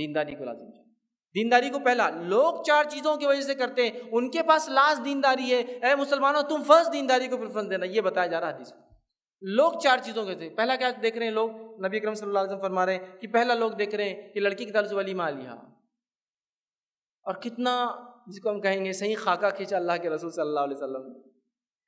دینداری کو لازم جانے دینداری کو پہلا، لوگ چار چیزوں کی وجہ سے کرتے ہیں۔ ان کے پاس لاسٹ دینداری ہے۔ اے مسلمانوں، تم فرسٹ دینداری کو پریفرنس دینا۔ یہ بتایا جا رہا حدیث میں۔ لوگ چار چیزوں کے تھے۔ پہلا کیا دیکھ رہے ہیں لوگ؟ نبی اکرم صلی اللہ علیہ وسلم فرما رہے ہیں کہ پہلا لوگ دیکھ رہے ہیں کہ لڑکی کی طرف سے ولیمہ لیا ہاں۔ اور کتنا جس کو ہم کہیں گے صحیح خاکہ کھینچا اللہ کے رسول صلی اللہ علیہ وسلم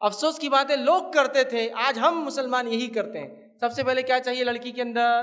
افسوس کی بات ہے، لوگ کرتے تھے۔ آج ہم مسلمان یہی کرتے ہیں۔ سب سے پہلے کیا چاہیے لڑکی کے اندر؟